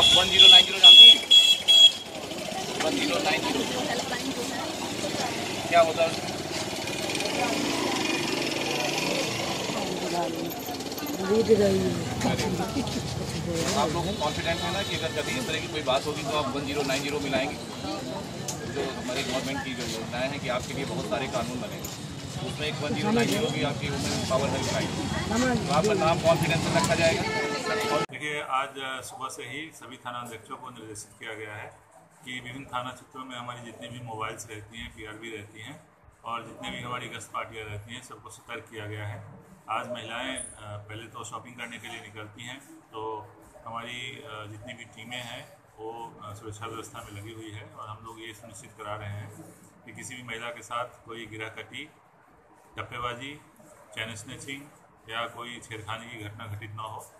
आप one zero nine zero जानती हैं? वन ज़ीरो नाइन ज़ीरो क्या होता है? आप लोग कॉन्फिडेंट है ना कि अगर कभी इस तरह की कोई बात होगी तो आप वन ज़ीरो नाइन ज़ीरो मिलाएँगे? जो हमारी गवर्नमेंट की जो योजनाएँ हैं कि आपके लिए बहुत सारे कानून बनेंगे उसमें एक वन ज़ीरो नाइन ज़ीरो भी आपकी वुमेन पावर हेल्पलाइन तो आपका नाम कॉन्फिडेंस से रखा जाएगा। देखिए, आज सुबह से ही सभी थाना अध्यक्षों को निर्देशित किया गया है कि विभिन्न थाना क्षेत्रों में हमारी जितनी भी मोबाइल्स रहती हैं पीआरबी रहती हैं और जितने भी हमारी गश्त पार्टियाँ रहती हैं, सबको सतर्क किया गया है। आज महिलाएँ पहले तो शॉपिंग करने के लिए निकलती हैं तो हमारी जितनी भी टीमें हैं, वो सुरक्षा व्यवस्था में लगी हुई है और हम लोग ये सुनिश्चित करा रहे हैं कि किसी भी महिला के साथ कोई गिराकटी, टप्पेबाजी, चैन स्नैचिंग या कोई छेड़खानी की घटना घटित ना हो।